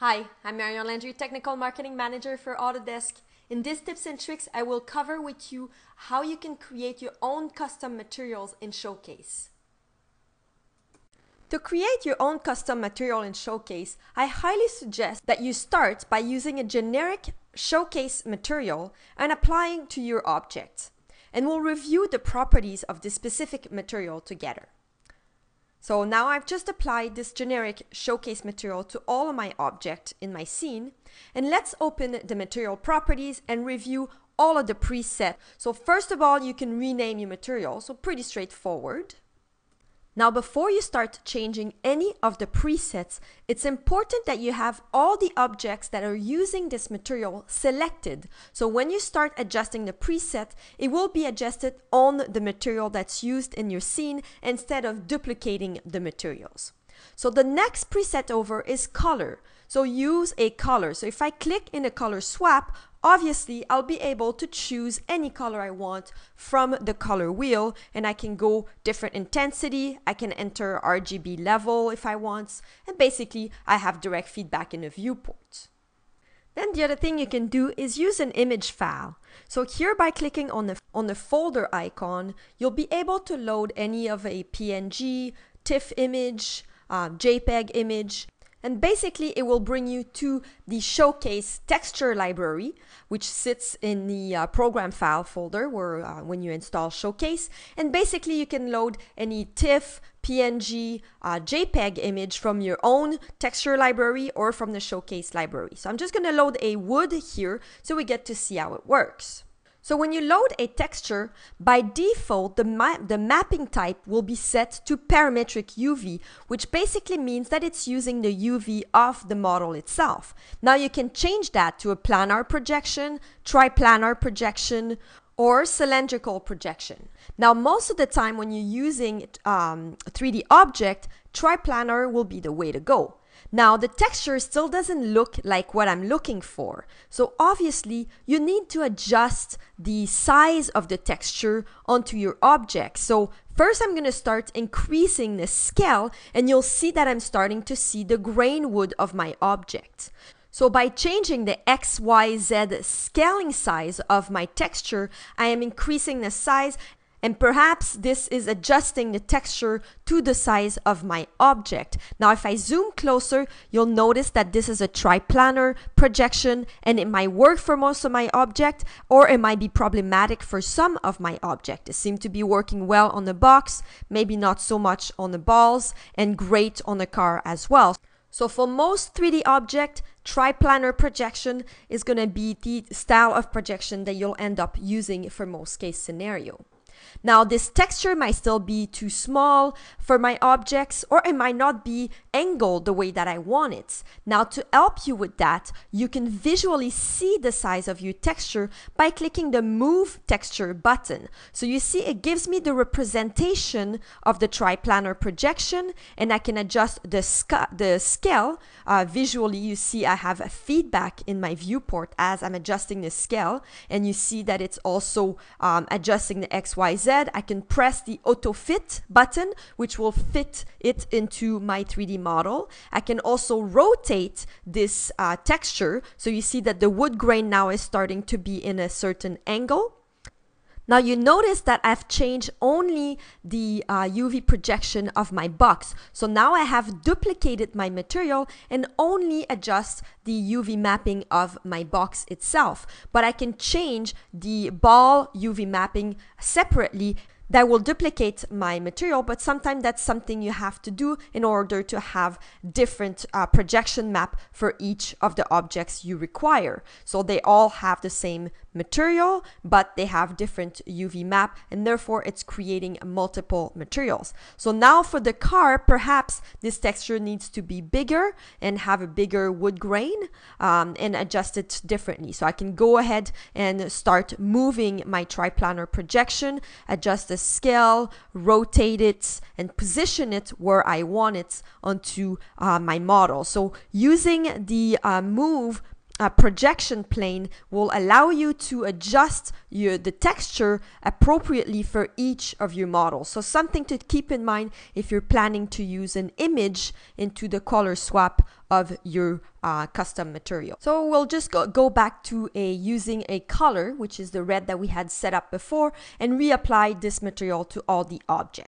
Hi, I'm Marion Landry, Technical Marketing Manager for Autodesk. In this tips and tricks, I will cover with you how you can create your own custom materials in Showcase. To create your own custom material in Showcase, I highly suggest that you start by using a generic Showcase material and applying to your object. And we'll review the properties of this specific material together. So now I've just applied this generic showcase material to all of my object in my scene. And let's open the material properties and review all of the preset. So first of all, you can rename your material. So pretty straightforward. Now, before you start changing any of the presets, it's important that you have all the objects that are using this material selected. So when you start adjusting the preset, it will be adjusted on the material that's used in your scene instead of duplicating the materials. So the next preset over is color. So use a color. So if I click in a color swatch, obviously I'll be able to choose any color I want from the color wheel and I can go different intensity, I can enter RGB level if I want, and basically I have direct feedback in the viewport. Then the other thing you can do is use an image file. So here by clicking on the, on the folder icon, you'll be able to load any of a PNG, TIFF image, uh, JPEG image, and basically it will bring you to the showcase texture library, which sits in the uh, program file folder where uh, when you install showcase. And basically you can load any TIFF, PNG, uh, JPEG image from your own texture library or from the showcase library. So I'm just gonna load a wood here so we get to see how it works. So when you load a texture, by default, the, ma the mapping type will be set to parametric UV, which basically means that it's using the UV of the model itself. Now you can change that to a planar projection, triplanar projection, or cylindrical projection. Now, most of the time when you're using um, 3D object, triplanar will be the way to go. Now the texture still doesn't look like what I'm looking for. So obviously you need to adjust the size of the texture onto your object. So first I'm going to start increasing the scale and you'll see that I'm starting to see the grain wood of my object. So by changing the XYZ scaling size of my texture, I am increasing the size and perhaps this is adjusting the texture to the size of my object. Now, if I zoom closer, you'll notice that this is a triplanar projection and it might work for most of my object or it might be problematic for some of my object. It seems to be working well on the box, maybe not so much on the balls and great on the car as well. So for most 3D object, triplanar projection is going to be the style of projection that you'll end up using for most case scenario. Now this texture might still be too small for my objects or it might not be angled the way that I want it. Now to help you with that, you can visually see the size of your texture by clicking the move texture button. So you see it gives me the representation of the triplanar projection and I can adjust the, the scale. Uh, visually you see I have a feedback in my viewport as I'm adjusting the scale and you see that it's also um, adjusting the XY I can press the auto fit button, which will fit it into my 3D model. I can also rotate this uh, texture. So you see that the wood grain now is starting to be in a certain angle. Now you notice that I've changed only the uh, UV projection of my box. So now I have duplicated my material and only adjust the UV mapping of my box itself. But I can change the ball UV mapping separately that will duplicate my material, but sometimes that's something you have to do in order to have different uh, projection map for each of the objects you require. So they all have the same material, but they have different UV map and therefore it's creating multiple materials. So now for the car, perhaps this texture needs to be bigger and have a bigger wood grain um, and adjust it differently. So I can go ahead and start moving my triplanar projection, adjust the scale, rotate it and position it where I want it onto uh, my model. So using the uh, move uh, projection plane will allow you to adjust your the texture appropriately for each of your models. So something to keep in mind if you're planning to use an image into the color swap of your uh, custom material. So we'll just go, go back to a using a color, which is the red that we had set up before, and reapply this material to all the objects.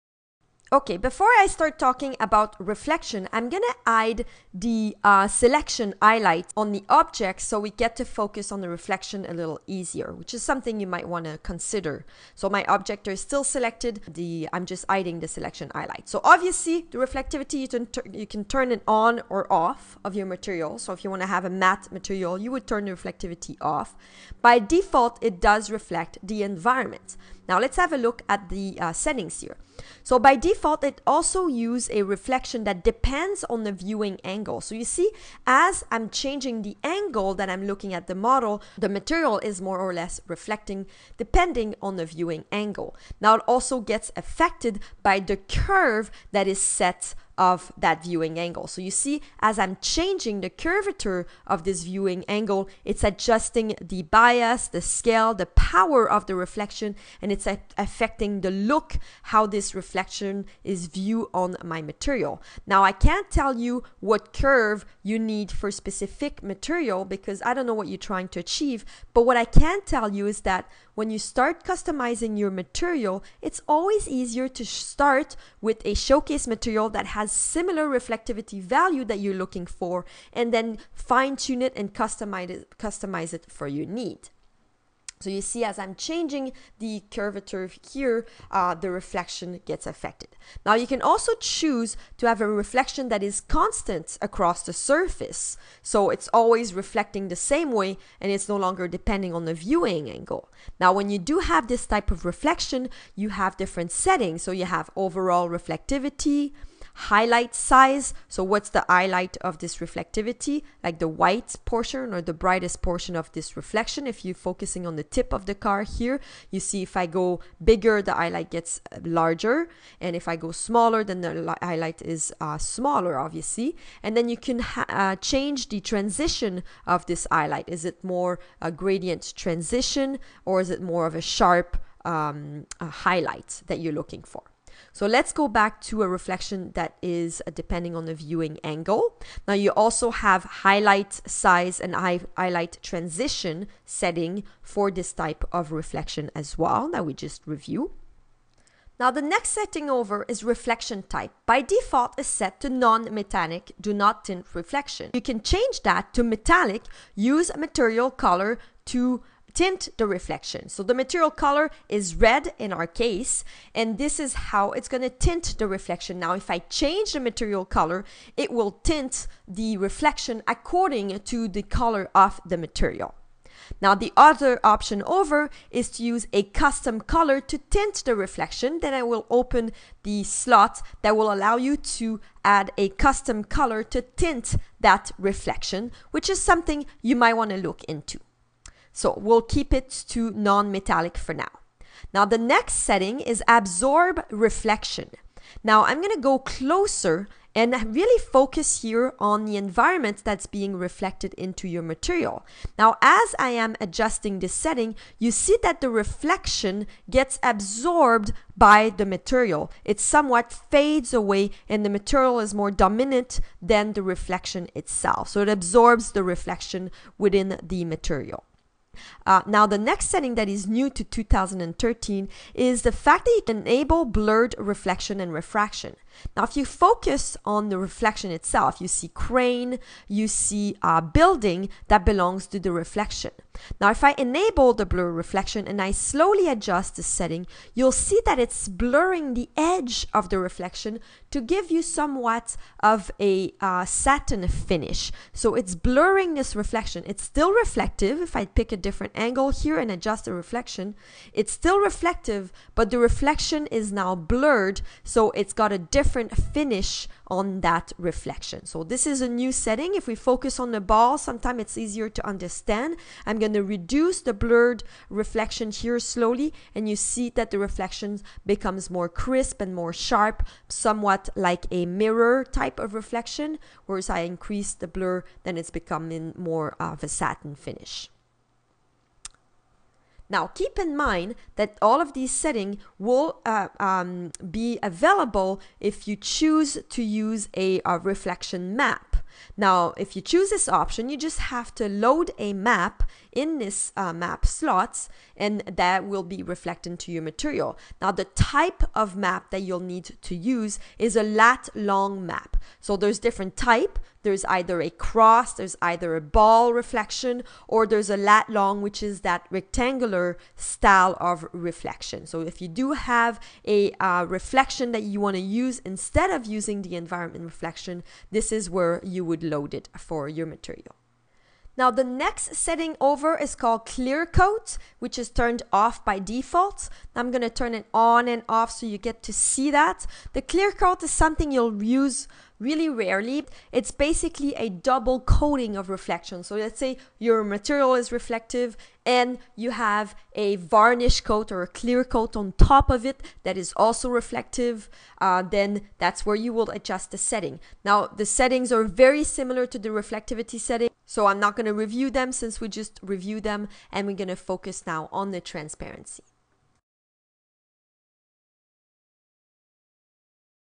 Okay, before I start talking about reflection, I'm gonna hide the uh, selection highlight on the object so we get to focus on the reflection a little easier, which is something you might wanna consider. So my object is still selected, the I'm just hiding the selection highlight. So obviously the reflectivity, you can, you can turn it on or off of your material. So if you wanna have a matte material, you would turn the reflectivity off. By default, it does reflect the environment. Now let's have a look at the uh, settings here. So by default, it also use a reflection that depends on the viewing angle. So you see, as I'm changing the angle that I'm looking at the model, the material is more or less reflecting depending on the viewing angle. Now it also gets affected by the curve that is set of that viewing angle. So you see, as I'm changing the curvature of this viewing angle, it's adjusting the bias, the scale, the power of the reflection, and it's affecting the look, how this reflection is viewed on my material. Now, I can't tell you what curve you need for specific material because I don't know what you're trying to achieve, but what I can tell you is that when you start customizing your material, it's always easier to start with a showcase material that has similar reflectivity value that you're looking for and then fine tune it and customize it, customize it for your need. So you see as I'm changing the curvature here, uh, the reflection gets affected. Now you can also choose to have a reflection that is constant across the surface. So it's always reflecting the same way and it's no longer depending on the viewing angle. Now when you do have this type of reflection, you have different settings. So you have overall reflectivity, highlight size. So what's the highlight of this reflectivity? Like the white portion or the brightest portion of this reflection. If you're focusing on the tip of the car here, you see if I go bigger, the highlight gets uh, larger. And if I go smaller, then the highlight is uh, smaller, obviously. And then you can uh, change the transition of this highlight. Is it more a gradient transition or is it more of a sharp um, a highlight that you're looking for? So let's go back to a reflection that is uh, depending on the viewing angle. Now you also have highlight size and highlight transition setting for this type of reflection as well that we just review. Now the next setting over is reflection type. By default is set to non-metallic, do not tint reflection. You can change that to metallic, use a material color to tint the reflection. So the material color is red in our case, and this is how it's going to tint the reflection. Now, if I change the material color, it will tint the reflection according to the color of the material. Now, the other option over is to use a custom color to tint the reflection. Then I will open the slot that will allow you to add a custom color to tint that reflection, which is something you might want to look into. So we'll keep it to non-metallic for now. Now the next setting is absorb reflection. Now I'm going to go closer and really focus here on the environment that's being reflected into your material. Now, as I am adjusting this setting, you see that the reflection gets absorbed by the material. It somewhat fades away and the material is more dominant than the reflection itself. So it absorbs the reflection within the material. Uh, now, the next setting that is new to 2013 is the fact that you can enable blurred reflection and refraction. Now, if you focus on the reflection itself, you see crane, you see a building that belongs to the reflection. Now, if I enable the blur reflection and I slowly adjust the setting, you'll see that it's blurring the edge of the reflection to give you somewhat of a uh, satin finish. So it's blurring this reflection. It's still reflective. If I pick a different angle here and adjust the reflection, it's still reflective, but the reflection is now blurred. So it's got a different finish on that reflection. So this is a new setting. If we focus on the ball, sometimes it's easier to understand. I'm going to reduce the blurred reflection here slowly and you see that the reflection becomes more crisp and more sharp, somewhat like a mirror type of reflection. Whereas I increase the blur, then it's becoming more of a satin finish. Now, keep in mind that all of these settings will uh, um, be available if you choose to use a, a reflection map. Now, if you choose this option, you just have to load a map in this uh, map slots and that will be reflected to your material. Now, the type of map that you'll need to use is a lat long map. So there's different type. There's either a cross, there's either a ball reflection, or there's a lat long, which is that rectangular style of reflection. So if you do have a uh, reflection that you want to use instead of using the environment reflection, this is where you would load it for your material. Now the next setting over is called clear coat, which is turned off by default. I'm going to turn it on and off so you get to see that. The clear coat is something you'll use really rarely. It's basically a double coating of reflection. So let's say your material is reflective and you have a varnish coat or a clear coat on top of it that is also reflective, uh, then that's where you will adjust the setting. Now, the settings are very similar to the reflectivity setting, so I'm not going to review them since we just reviewed them and we're going to focus now on the transparency.